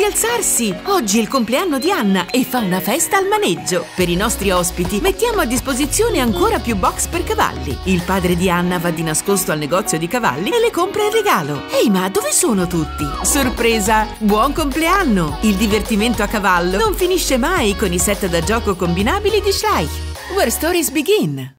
di alzarsi! Oggi è il compleanno di Anna e fa una festa al maneggio. Per i nostri ospiti mettiamo a disposizione ancora più box per cavalli. Il padre di Anna va di nascosto al negozio di cavalli e le compra il regalo. Ehi, ma dove sono tutti? Sorpresa! Buon compleanno! Il divertimento a cavallo non finisce mai con i set da gioco combinabili di Schleich. Where stories begin.